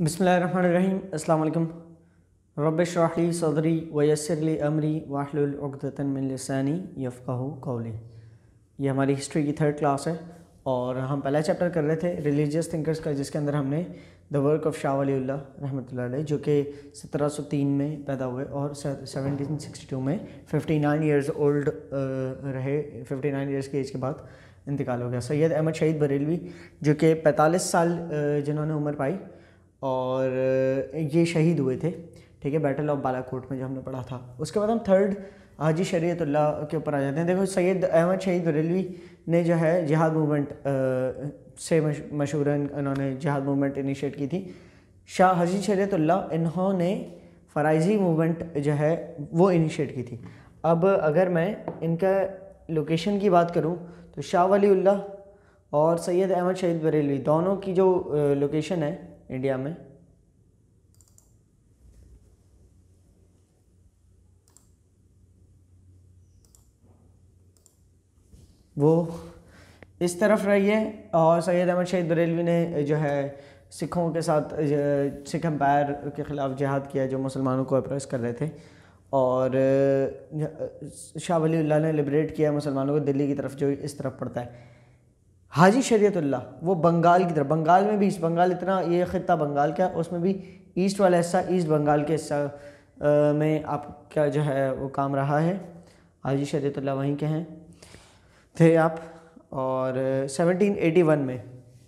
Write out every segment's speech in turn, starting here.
بسم اللہ الرحمن الرحیم۔ السلام علیکم۔ رب اشرح لی صدری ویسر لی امری واحلل عقدۃ من لسانی یفقہ قولی۔ یہ ہماری ہسٹری کی تھرڈ کلاس ہے اور ہم پہلا چیپٹر کر رہے تھے ریلیجیس تھنکرز کا، جس کے اندر ہم نے the work of Shah Wali اللہ رحمۃ اللہ علیہ، جو کہ سترہ سو تین میں پیدا ہوئے اور سیونٹین سکسٹی ٹو میں ففٹی نائن ایئرز اولڈ رہے۔ ففٹی نائن ایئرس کی ایج کے بعد انتقال ہو گیا۔ سید احمد شہید بریلوی، جو کہ پینتالیس سال جنہوں نے عمر پائی۔ اور یہ شہید ہوئے تھے، ٹھیک ہے بیٹل آف بالا کوٹ میں جو ہم نے پڑھا تھا۔ اس کے بعد ہم تھرڈ حاجی شریعت اللہ کے اوپر آ جاتے ہیں۔ دیکھو، سید احمد شہید بریلوی نے جو ہے جہاد موومنٹ سے مشہور انہوں نے جہاد موومنٹ انیشیٹ کی تھی۔ شاہ حاجی شریعت اللہ انہوں نے فرائضی موومنٹ جو ہے وہ انیشیٹ کی تھی۔ اب اگر میں ان کا لوکیشن کی بات کروں تو شاہ ولی اللہ اور سید احمد شہید بریلوی دونوں کی جو لوکیشن ہے انڈیا میں۔ وہ اس طرف رہی ہے اور سید احمد شہید بریلوی نے جو ہے سکھوں کے ساتھ سکھ امپائر کے خلاف جہاد کیا جو مسلمانوں کو اپریس کر رہے تھے۔ اور، شاہ ولی اللہ نے لبریٹ کیا مسلمانوں کو دلی کی طرف جو اس طرف پڑتا ہے۔ حاجی شریعت اللہ، وہ بنگال کی طرف، بنگال میں بھی ایسٹ بنگال اتنا یہ خطہ بنگال کا اس میں بھی ایسٹ والا حصہ، ایسٹ بنگال کے حصہ میں آپ کا جو ہے وہ کام رہا ہے۔ حاجی شریعت اللہ وہیں کے ہیں۔ تھے آپ اور سیونٹین ایٹی ون میں۔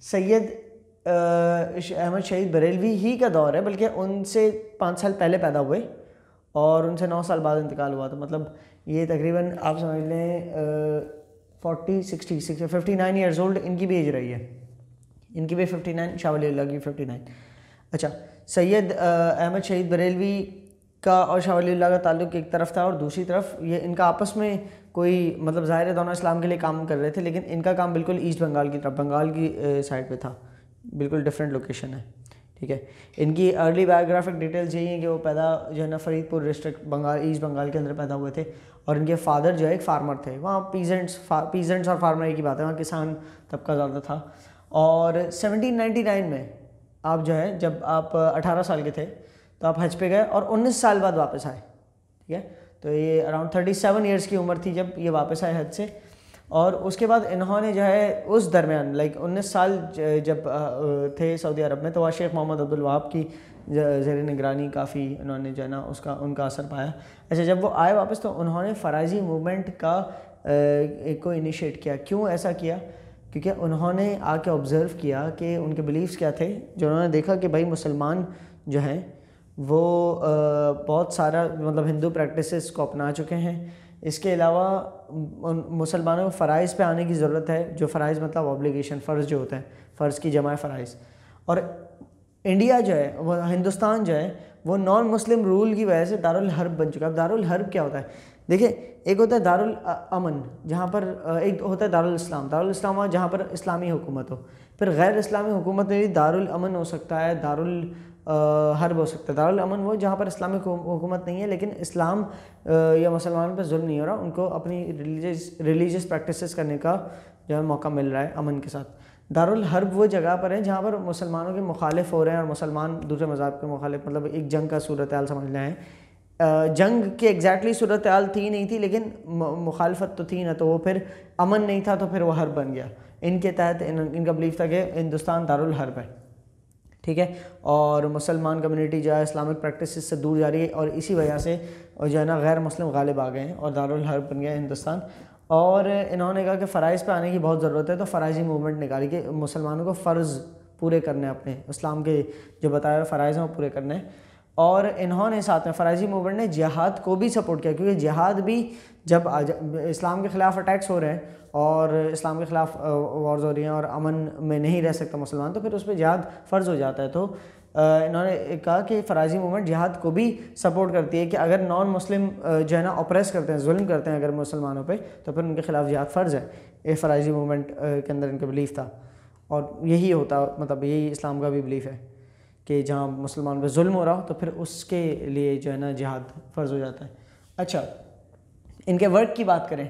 سید احمد شہید بریلوی ہی کا دور ہے، بلکہ ان سے پانچ سال پہلے پیدا ہوئے اور ان سے نو سال بعد انتقال ہوا۔ تھا مطلب یہ تقریباً آپ سمجھ لیں forty, sixty six fifty nine years old ان کی بھی ایج رہی ہے۔ ان کی بھی ففٹی نائن، شاہ ولی اللہ کی ففٹی نائن۔ اچھا سید احمد شہید بریلوی کا اور شاہ ولی اللہ کا تعلق ایک طرف تھا اور دوسری طرف یہ ان کا آپس میں کوئی مطلب ظاہر ہے دونوں اسلام کے لیے کام کر رہے تھے، لیکن ان کا کام بالکل ایسٹ بنگال کی طرف بنگال کی سائڈ پہ تھا۔ بالکل ڈفرینٹ لوکیشن ہے۔ ٹھیک ہے۔ ان کی ارلی بایوگرافک ڈیٹیلز یہی ہیں کہ وہ پیدا جو ہے نا فرید پور ڈسٹرکٹ بنگال ایسٹ بنگال کے اندر پیدا ہوئے تھے اور ان کے فادر جو ہے ایک فارمر تھے۔ وہاں پیزنٹس پیزنٹس اور فارمر کی بات ہے، وہاں کسان طبقہ زیادہ تھا۔ اور سیونٹین نائنٹی نائن میں آپ جو ہے، جب آپ اٹھارہ سال کے تھے تو آپ حج پہ گئے اور انیس سال بعد واپس آئے۔ ٹھیک ہے۔ تو یہ اراؤنڈ تھرٹی سیون ایئرس کی عمر تھی جب یہ واپس آئے حج سے۔ اور اس کے بعد انہوں نے جو ہے اس درمیان لائک انیس سال جب تھے سعودی عرب میں، تو وہاں شیخ محمد عبدالوہاب کی زیر نگرانی کافی انہوں نے جو ہے نا اس کا، ان کا اثر پایا۔ اچھا جب وہ آئے واپس تو انہوں نے فرائضی موومنٹ کا کو انیشیٹ کیا۔ کیوں ایسا کیا؟ کیونکہ انہوں نے آ کے آبزرو کیا کہ ان کے بلیفس کیا تھے۔ جو انہوں نے دیکھا کہ بھائی مسلمان جو ہیں، وہ بہت سارا مطلب ہندو پریکٹسز کو اپنا چکے ہیں۔ اس کے علاوہ مسلمانوں کو فرائض پہ آنے کی ضرورت ہے، جو فرائض مطلب آبلیگیشن فرض جو ہوتا ہے، فرض کی جمع فرائض۔ اور انڈیا جو ہے، وہ ہندوستان جو ہے، وہ نان مسلم رول کی وجہ سے دارالحرب بن چکا ہے۔ دارالحرب کیا ہوتا ہے؟ دیکھیں ایک ہوتا ہے دارالامن، جہاں پر، ایک ہوتا ہے دارالاسلام۔ دارالاسلام جہاں پر اسلامی حکومت ہو۔ پھر غیر اسلامی حکومت میں بھی دارالامن ہو سکتا ہے، دارال حرب ہو سکتا ہے۔ دارالامن وہ جہاں پر اسلامی حکومت نہیں ہے، لیکن اسلام یا مسلمانوں پہ ظلم نہیں ہو رہا، ان کو اپنی ریلیجیس ریلیجیس پریکٹسز کرنے کا جو ہے موقع مل رہا ہے امن کے ساتھ۔ دارالحرب وہ جگہ پر ہے جہاں پر مسلمانوں کے مخالف ہو رہے ہیں اور مسلمان دوسرے مذہب کے مخالف مطلب ایک جنگ کا صورتحال سمجھ لیں۔ ہیں جنگ کی ایگزیکٹلی صورتحال تھی نہیں تھی، لیکن مخالفت تو تھی نا تو وہ پھر امن نہیں تھا تو پھر وہ حرب بن گیا۔ ان کے تحت، ان کا بلیف تھا کہ ہندوستان دارالحرب ہے۔ ٹھیک ہے؟ اور مسلمان کمیونٹی جو ہے اسلامک پریکٹسز سے دور جا رہی ہے اور اسی وجہ سے جو ہے نا غیر مسلم غالب آ گئے ہیں اور دارالحرب بن گیا ہندوستان۔ اور انہوں نے کہا کہ فرائض پہ آنے کی بہت ضرورت ہے، تو فرائضی موومنٹ نکالی کہ مسلمانوں کو فرض پورے کرنے اپنے۔ اسلام کے جو بتایا ہوئے فرائض ہیں وہ پورے کرنے اور انہوں نے ساتھ میں فرائضی موومنٹ نے جہاد کو بھی سپورٹ کیا، کیونکہ جہاد بھی جب اسلام کے خلاف اٹیکس ہو رہے ہیں اور اسلام کے خلاف وارز ہو رہی ہیں اور امن میں نہیں رہ سکتا مسلمان، تو پھر اس پہ جہاد فرض ہو جاتا ہے۔ تو انہوں نے کہا کہ فرائضی موومنٹ جہاد کو بھی سپورٹ کرتی ہے کہ اگر نان مسلم جو ہے نا اپریس کرتے ہیں، ظلم کرتے ہیں اگر مسلمانوں پہ، تو پھر ان کے خلاف جہاد فرض ہے۔ یہ فرائضی موومنٹ کے اندر ان کا بلیف تھا۔ اور یہی ہوتا مطلب یہی اسلام کا بھی بلیف ہے کہ جہاں مسلمان پہ ظلم ہو رہا ہو، تو پھر اس کے لیے جو ہے نا جہاد فرض ہو جاتا ہے۔ اچھا ان کے ورک کی بات کریں۔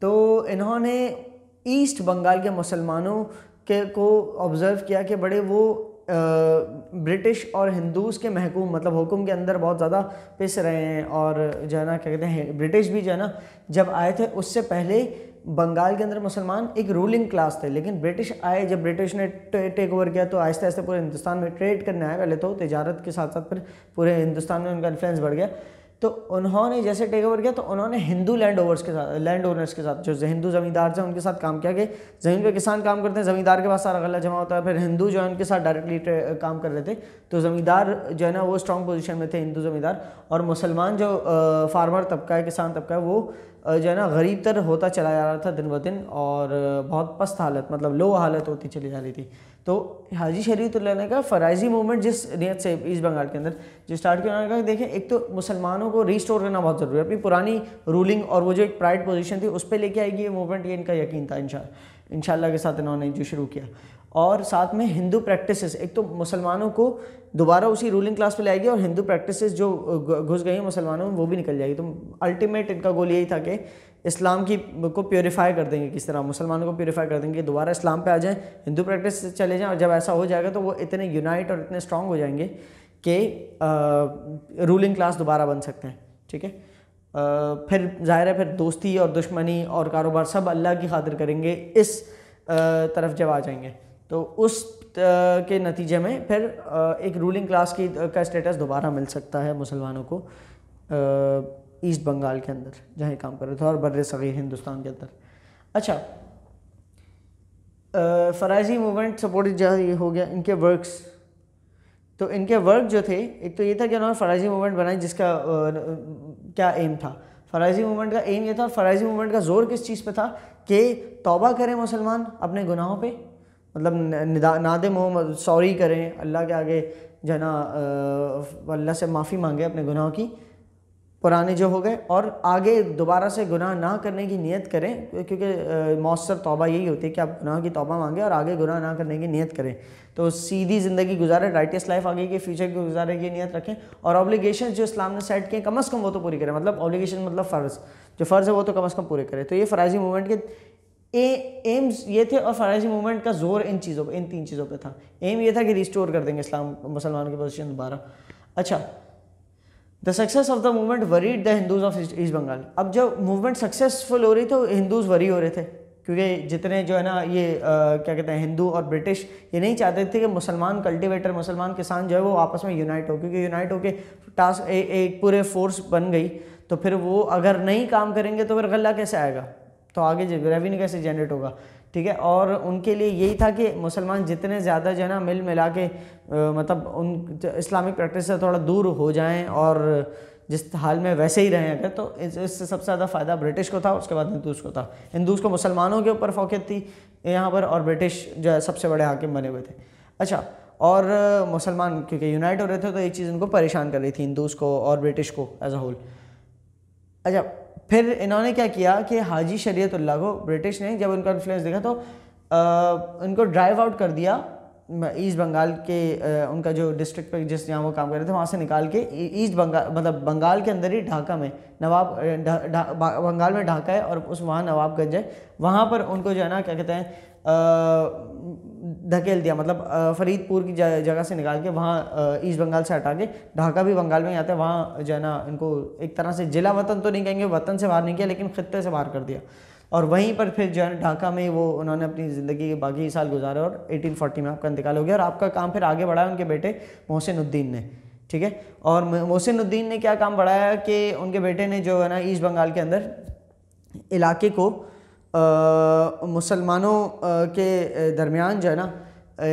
تو انہوں نے ایسٹ بنگال کے مسلمانوں کے کو آبزرو کیا کہ بڑے وہ برٹش اور ہندوز کے محکوم مطلب حکم کے اندر بہت زیادہ پس رہے ہیں اور جو ہے نا، کیا کہتے ہیں، برٹش بھی جو ہے نا، جب آئے تھے اس سے پہلے بنگال کے اندر مسلمان ایک رولنگ کلاس تھے، لیکن برٹش آئے، جب برٹش نے ٹیک اوور کیا تو آہستہ آہستہ پورے ہندوستان میں ٹریڈ کرنے آئے، پہلے تو تجارت کے ساتھ ساتھ پھر پورے ہندوستان میں ان کا انفلوئنس بڑھ گیا۔ تو انہوں نے جیسے ٹیک اوور کیا تو انہوں نے ہندو لینڈ اوورس کے ساتھ لینڈ اونرس کے ساتھ جو ہندو زمیندار تھے ان کے ساتھ کام کیا کہ زمین پہ کسان کام کرتے ہیں، زمیندار کے پاس سارا غلہ جمع ہوتا ہے، پھر ہندو جو ہے ان کے ساتھ ڈائریکٹلی کام کر رہے تھے۔ تو زمیندار جو ہے نا وہ اسٹرانگ پوزیشن میں تھے ہندو زمیندار اور مسلمان جو فارمر طبقہ ہے، کسان طبقہ ہے، وہ جو ہے نا، غریب تر ہوتا چلا جا رہا تھا دن دن اور بہت پست حالت مطلب لو حالت ہوتی چلی جا رہی تھی۔ تو حاجی شریف اللہ نے کہا، فرائضی موومنٹ جس نیت سے ایسٹ بنگال کے اندر جو اسٹارٹ کیا، انہوں نے کہا، دیکھیں، ایک تو مسلمانوں کو ریسٹور کرنا بہت ضروری ہے۔ اپنی پرانی رولنگ اور وہ جو ایک پرائڈ پوزیشن تھی، اس پہ لے کے آئے گی یہ موومنٹ یہ ان کا یقین تھا ان شاء اللہ کے ساتھ انہوں نے جو شروع کیا۔ اور ساتھ میں ہندو پریکٹسز ایک تو مسلمانوں کو دوبارہ اسی رولنگ کلاس پہ لائے گی اور ہندو پریکٹسز جو گھس گئی ہیں مسلمانوں میں، وہ بھی نکل جائے گی۔ تو الٹیمیٹ ان کا گول یہی تھا کہ اسلام کی کو پیوریفائی کر دیں گے کس طرح، مسلمانوں کو پیوریفائی کر دیں گے، دوبارہ اسلام پہ آ جائیں، ہندو پریکٹس چلے جائیں اور جب ایسا ہو جائے گا تو وہ اتنے یونائٹ اور اتنے اسٹرانگ ہو جائیں گے کہ رولنگ کلاس دوبارہ بن سکتے ہیں۔ ٹھیک ہے؟ پھر ظاہر ہے، پھر دوستی اور دشمنی اور کاروبار سب اللہ کی خاطر کریں گے، اس طرف جب آ جائیں گے۔ تو اس کے نتیجے میں پھر ایک رولنگ کلاس کی کا اسٹیٹس دوبارہ مل سکتا ہے مسلمانوں کو ایسٹ بنگال کے اندر، جہاں کام کر رہے تھے، اور بر صغیر ہندوستان کے اندر۔ اچھا فرائضی موومنٹ سپورٹ جہاں یہ ہو گیا، ان کے ورکس تو ان کے ورک جو تھے، ایک تو یہ تھا کہ انہوں نے فرائضی موومنٹ بنائی، جس کا کیا ایم تھا۔ فرائضی موومنٹ کا ایم یہ تھا، اور فرائضی موومنٹ کا زور کس چیز پہ تھا؟ کہ توبہ کریں مسلمان اپنے گناہوں پہ۔ مطلب نادم ہو سوری کریں، اللہ کے آگے جو ہے نا اللہ سے معافی مانگے اپنے گناہوں کی، پرانے جو ہو گئے، اور آگے دوبارہ سے گناہ نہ کرنے کی نیت کریں، کیونکہ مؤثر توبہ یہی ہوتی ہے کہ آپ گناہ کی توبہ مانگیں اور آگے گناہ نہ کرنے کی نیت کریں۔ تو سیدھی زندگی گزارے رائٹیس لائف آگے کے فیوچر کی گزارے کی نیت رکھیں، اور آبلیگیشن جو اسلام نے سیٹ کیے، کم از کم وہ تو پوری کریں۔ مطلب آبلیگیشن مطلب فرض، جو فرض ہے وہ تو کم از کم پورے کرے تو یہ فرائضی موومنٹ کے ایمز یہ تھے اور فرائضی موومنٹ کا زور ان چیزوں پہ، ان تین چیزوں پہ تھا۔ ایم یہ تھا کہ ریسٹور کر دیں گے اسلام مسلمانوں کی پوزیشن دوبارہ۔ اچھا۔ The success of the movement worried the Hindus of East Bengal اب جب موومنٹ سکسیزفل ہو رہی تو ہندوز وری ہو رہے تھے۔ کیونکہ جتنے جو ہے نا یہ کیا کہتے ہیں ہندو اور برٹش یہ نہیں چاہتے تھے کہ مسلمان کلٹیویٹر مسلمان کسان جو ہے وہ آپس میں یونائٹ ہو۔ کیونکہ یونائٹ ہو کے ٹاسک ایک پورے فورس بن گئی۔ تو پھر وہ اگر نہیں کام کریں گے تو پھر غلہ کیسے آئے گا؟ تو آگے ریونیو کیسے جنریٹ ہوگا؟ ٹھیک ہے، اور ان کے لیے یہی تھا کہ مسلمان جتنے زیادہ جو ہے نا مل ملا کے مطلب ان اسلامک پریکٹس سے تھوڑا دور ہو جائیں، اور جس حال میں ویسے ہی رہیں اگر، تو اس سے سب سے زیادہ فائدہ برٹش کو تھا، اس کے بعد ہندوز کو تھا۔ ہندوز کو مسلمانوں کے اوپر فوقیت تھی یہاں پر، اور برٹش جو ہے سب سے بڑے حاکم بنے ہوئے تھے۔ اچھا اور مسلمان کیونکہ یونائٹ ہو رہے تھے، تو یہ چیز ان کو پریشان کر رہی تھی ہندوز کو اور برٹش کو ایز اے ہول اچھا پھر انہوں نے کیا کیا کہ حاجی شریعت اللہ کو برٹش نے جب ان کا انفلوئنس دیکھا تو ان کو ڈرائیو آؤٹ کر دیا ایسٹ بنگال کے ان کا جو ڈسٹرکٹ پہ جس جہاں وہ کام کر رہے تھے، وہاں سے نکال کے ایسٹ بنگال مطلب بنگال کے اندر ہی ڈھاکہ میں، نواب بنگال میں ڈھاکہ ہے اور اس وہاں نواب گنج ہے۔ وہاں پر ان کو جو ہے نا، کیا کہتے ہیں دھکیل دیا۔ مطلب فرید پور کی جگہ سے نکال کے وہاں ایسٹ بنگال سے ہٹا کے ڈھاکہ بھی بنگال میں ہی آتا ہے۔ وہاں جو ہے نا، ان کو ایک طرح سے ضلع وطن تو نہیں کہیں گے، وطن سے باہر نہیں کیا، لیکن خطے سے باہر کر دیا۔ اور وہیں پر پھر جو ہے ڈھاکہ میں وہ انہوں نے اپنی زندگی کے باقی سال گزارے اور ایٹین فورٹی میں آپ کا انتقال ہو گیا۔ اور آپ کا کام پھر آگے بڑھایا ان کے بیٹے محسن الدین نے، ٹھیک ہے؟ اور محسن الدین نے کیا کام بڑھایا کہ ان کے بیٹے نے جو ہے نا، ایسٹ بنگال کے اندر علاقے کو مسلمانوں کے درمیان جو ہے نا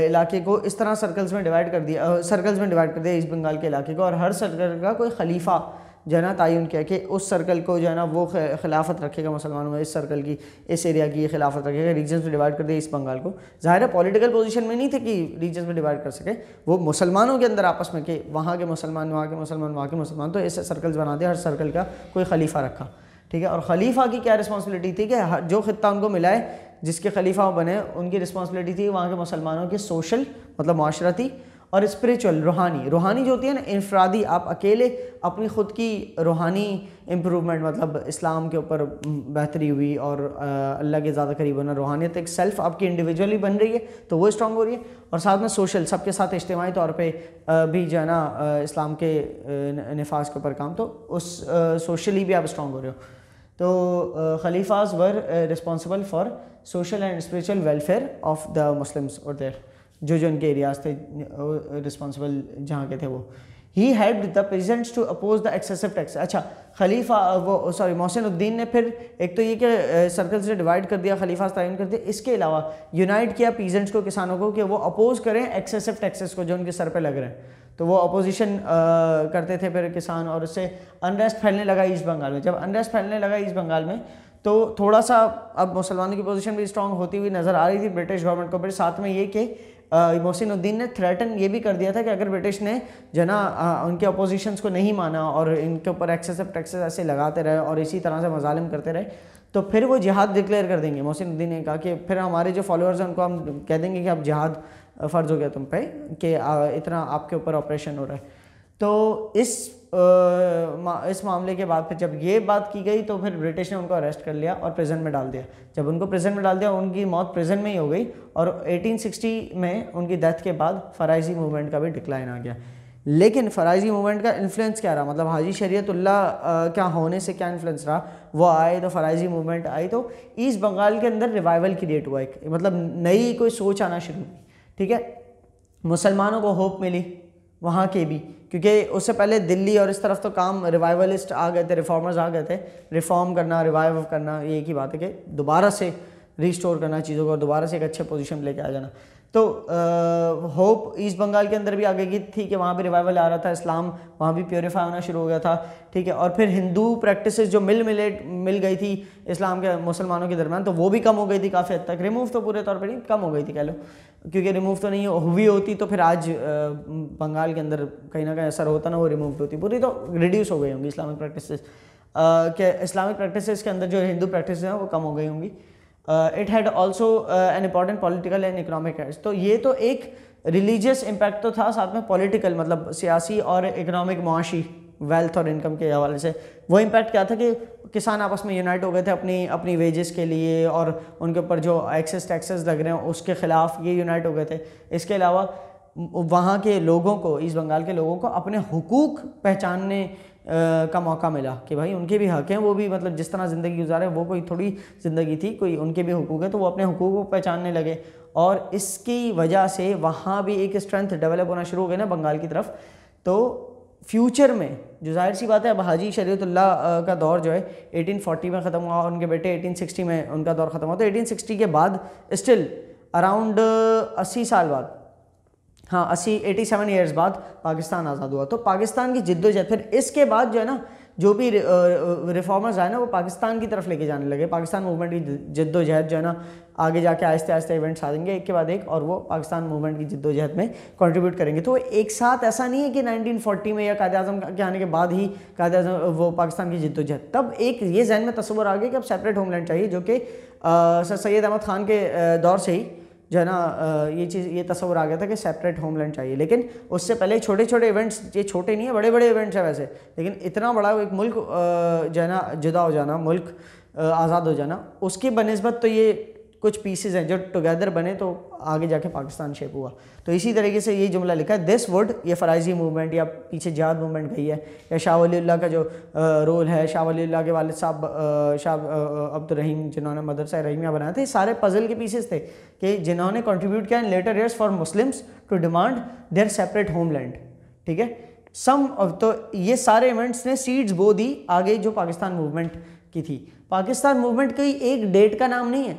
علاقے کو اس طرح سرکلز میں ڈیوائڈ کر دیا سرکلز میں ڈیوائڈ کر دیا ایسٹ بنگال کے علاقے کو، اور ہر سرکل کا کوئی خلیفہ جو ہے نا تعین کیا کہ اس سرکل کو جو ہے نا وہ خلافت رکھے گا مسلمانوں میں، اس سرکل کی، اس ایریا کی خلافت رکھے گا ریجنس میں ڈیوائڈ کر دیا ایسٹ بنگال کو۔ ظاہر ہے پولیٹیکل پوزیشن میں نہیں تھے کہ ریجنس میں ڈیوائڈ کر سکے، وہ مسلمانوں کے اندر آپس میں کہ وہاں کے مسلمان، وہاں کے مسلمان، وہاں کے مسلمان، تو ایسے سرکلز بنا دیا، ہر سرکل کا کوئی خلیفہ رکھا۔ ٹھیک ہے اور خلیفہ کی کیا رسپانسبلٹی تھی کہ جو خطہ ان کو ملا ہے، جس کے خلیفہ بنے، ان کی رسپانسبلٹی تھی وہاں کے مسلمانوں کے سوشل مطلب معاشرتی اور اسپریچول روحانی۔ روحانی جو ہوتی ہے نا، انفرادی، آپ اکیلے اپنی خود کی روحانی امپرومنٹ مطلب اسلام کے اوپر بہتری ہوئی اور اللہ کے زیادہ قریب ہونا، روحانیت ایک سیلف آپ کی انڈیویجولی بن رہی ہے، تو وہ اسٹرانگ ہو رہی ہے۔ اور ساتھ میں سوشل سب کے ساتھ اجتماعی طور پہ بھی جو ہے نا اسلام کے نفاذ کے اوپر کام، تو اس سوشلی بھی آپ اسٹرانگ ہو رہے ہو۔ تو خلیفاز were responsible for social and spiritual welfare of the Muslims اور دیر جو جو ان کے ایریاز تھے رسپانسبل جہاں کے تھے وہ. He had the presents to oppose the excessive tax اچھا خلیفہ، وہ سوری محسن الدین نے پھر ایک تو یہ کہ سرکل سے ڈیوائڈ کر دیا، خلیفہ تعین کر دیا. اس کے علاوہ یونائٹ کیا پیزنٹس کو، کسانوں کو، کہ وہ اپوز کریں ایکسیسو ٹیکسز کو جو ان کے سر پہ لگ رہے ہیں. تو وہ اپوزیشن کرتے تھے پھر کسان اور اس سے انریسٹ پھیلنے لگا ایسٹ بنگال میں۔ جب انریسٹ پھیلنے لگا ایسٹ بنگال میں تو تھوڑا سا اب مسلمانوں کی پوزیشن بھی اسٹرانگ ہوتی ہوئی نظر آ رہی تھی برٹش گورنمنٹ کو۔ پھر ساتھ میں یہ کہ محسن الدین نے تھریٹن یہ بھی کر دیا تھا کہ اگر برٹش نے جو نا ان کے اپوزیشنس کو نہیں مانا اور ان کے اوپر ایکسیسو ٹیکسز ایسے لگاتے رہے اور اسی طرح سے مظالم کرتے رہے، تو پھر وہ جہاد ڈکلیئر کر دیں گے۔ محسن الدین نے کہا کہ پھر ہمارے جو فالوورز ہیں، ان کو ہم کہہ دیں گے کہ اب جہاد فرض ہو گیا تم پہ کہ اتنا آپ کے اوپر آپریشن ہو رہا ہے۔ تو اس اس معاملے کے بعد پھر جب یہ بات کی گئی تو پھر برٹش نے ان کو اریسٹ کر لیا اور پریزن میں ڈال دیا۔ جب ان کو پریزن میں ڈال دیا، ان کی موت پریزن میں ہی ہو گئی اور ایٹین سکسٹی میں ان کی ڈیتھ کے بعد فرائضی موومنٹ کا بھی ڈکلائن آ گیا۔ لیکن فرائضی موومنٹ کا انفلوئنس کیا رہا؟ مطلب حاجی شریعت اللہ کیا ہونے سے کیا انفلوئنس رہا؟ وہ آئے تو فرائضی موومنٹ آئی تو ایسٹ بنگال کے اندر ریوائول کریٹ ہوا ایک مطلب نئی کوئی سوچ آنا شروع۔ ہوئی ٹھیک ہے؟ مسلمانوں کو ہوپ ملی وہاں کے بھی، کیونکہ اس سے پہلے دلی اور اس طرف تو کام ریوائولسٹ آ گئے تھے ریفارمرز آ گئے تھے ریفارم کرنا ریوائو کرنا، یہ ایک ہی بات ہے کہ دوبارہ سے ریسٹور کرنا چیزوں کو اور دوبارہ سے ایک اچھے پوزیشن لے کے آ جانا۔ تو ہوپ ایسٹ بنگال کے اندر بھی آگے کی تھی کہ وہاں بھی ریوائول آ رہا تھا اسلام، وہاں بھی پیوریفائی ہونا شروع ہو گیا تھا، ٹھیک ہے؟ اور پھر ہندو پریکٹسز جو مل ملے، مل گئی تھی اسلام کے مسلمانوں کے درمیان، تو وہ بھی کم ہو گئی تھی کافی حد تک۔ ریموو تو پورے طور پہ نہیں، کم ہو گئی تھی کہہ لو۔ کیونکہ ریموو تو نہیں ہوئی ہوتی، تو پھر آج بنگال کے اندر کہیں نہ کہیں اثر ہوتا نا، وہ ریموو ہوتی۔ پوری تو ریڈیوس ہو گئی ہوں گی اسلامک پریکٹسز کہ اسلامک پریکٹسز کے اندر جو ہندو پریکٹسز ہیں، وہ کم ہو گئی ہوں گی۔ It had also an important political and economic heads تو یہ تو ایک ریلیجیس امپیکٹ تو تھا، ساتھ میں پولیٹیکل مطلب سیاسی اور اکنامک معاشی ویلتھ اور انکم کے حوالے سے۔ وہ امپیکٹ کیا تھا کہ کسان آپس میں یونائٹ ہو گئے تھے اپنی اپنی ویجز کے لیے اور ان کے اوپر جو ایکسس ٹیکسز لگ رہے ہیں، اس کے خلاف یہ یونائٹ ہو گئے تھے۔ اس کے علاوہ وہاں کے لوگوں کو، ایسٹ بنگال کے لوگوں کو اپنے حقوق پہچاننے کا موقع ملا کہ بھائی ان کے بھی حق ہیں، وہ بھی مطلب جس طرح زندگی گزارے، وہ کوئی تھوڑی زندگی تھی، کوئی ان کے بھی حقوق ہیں، تو وہ اپنے حقوق کو پہچاننے لگے۔ اور اس کی وجہ سے وہاں بھی ایک اسٹرینتھ ڈیولپ ہونا شروع ہو گئے نا بنگال کی طرف۔ تو فیوچر میں، جو ظاہر سی بات ہے، اب حاجی شریعت اللہ کا دور جو ہے ایٹین فورٹی میں ختم ہوا اور ان کے بیٹے ایٹین سکسٹی میں ان کا دور ختم ہوا۔ تو ایٹین سکسٹی کے بعد اسٹل اراؤنڈ اسی سال بعد ہاں اسی ایٹی سیون ایئرس بعد پاکستان آزاد ہوا۔ تو پاکستان کی جد و جہد، پھر اس کے بعد جو ہے نا، جو بھی ریفارمرز آئے نا، وہ پاکستان کی طرف لے کے جانے لگے۔ پاکستان موومنٹ کی جد و جہد جو ہے نا، آگے جا کے آہستہ آہستہ ایونٹس آ جائیں گے، ایک کے بعد ایک، اور وہ پاکستان موومنٹ کی جد و جہد میں کنٹریبیوٹ کریں گے۔ تو ایک ساتھ ایسا نہیں ہے کہ نائنٹین فورٹی میں یا قائد اعظم کے آنے کے بعد ہی قائد اعظم وہ پاکستان کی جد و جہد۔ تب ایک یہ ذہن میں تصور آ گیا کہ اب سیپریٹ ہوم لینڈ چاہیے، جو کہ سر سید احمد خان کے دور سے ہی جو ہے نا یہ چیز، یہ تصور آ گیا تھا کہ سیپریٹ ہوم لینڈ چاہیے۔ لیکن اس سے پہلے چھوٹے چھوٹے ایونٹس یہ چھوٹے نہیں ہیں، بڑے بڑے ایونٹس ہیں ویسے۔ لیکن اتنا بڑا ایک ملک جو ہے نا، جدا ہو جانا، ملک آزاد ہو جانا، اس کی بنسبت تو یہ کچھ پیسز ہیں جو ٹوگیدر بنے تو آگے جا کے پاکستان شیپ ہوا۔ تو اسی طریقے سے یہ جملہ لکھا ہے دس وڈ یہ فرائضی موومنٹ یا پیچھے جہاد موومنٹ گئی ہے۔ یا شاہ ولی اللہ کا جو رول ہے، شاہ ولی اللہ کے والد صاحب شاہ عبد الرحیم جنہوں نے مدرسہ رحیمیہ بنایا تھے سارے پزل کے پیسز تھے کہ جنہوں نے کنٹریبیوٹ کیا in later years for Muslims to demand their separate homeland ٹھیک ہے؟ سم تو یہ سارے ایونٹس نے سیڈز بو دی آگے جو پاکستان موومنٹ کی تھی۔ پاکستان موومنٹ کی ایک ڈیٹ کا نام نہیں ہے۔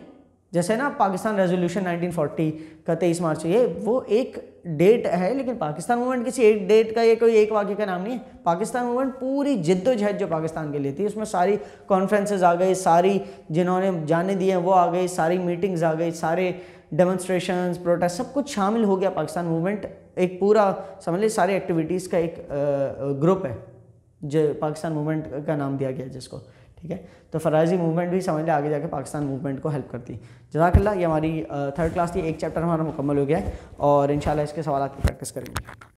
جیسے نا پاکستان ریزولوشن نائنٹین فورٹی کا تیئیس مارچ، یہ وہ ایک ڈیٹ ہے، لیکن پاکستان موومنٹ کسی ایک ڈیٹ کا یہ کوئی ایک واقعے کا نام نہیں ہے۔ پاکستان موومنٹ پوری جد و جہد جو پاکستان کے لیے تھی، اس میں ساری کانفرنسز آ گئی ساری جنہوں نے جانے دیے ہیں وہ آ گئی ساری میٹنگز آ گئی سارے ڈیمونسٹریشنز پروٹیسٹ سب کچھ شامل ہو گیا پاکستان موومنٹ ایک پورا، سمجھ لیں، ساری ایکٹیویٹیز کا ایک گروپ ہے، جو پاکستان موومنٹ کا نام دیا گیا جس کو۔ ٹھیک ہے؟ تو فرائضی موومنٹ بھی سمجھ لیں، آگے جا کے پاکستان موومنٹ کو ہیلپ کرتی۔ جزاک اللہ، یہ ہماری تھرڈ کلاس تھی، ایک چیپٹر ہمارا مکمل ہو گیا ہے اور انشاءاللہ اس کے سوالات کی پریکٹس کریں گے۔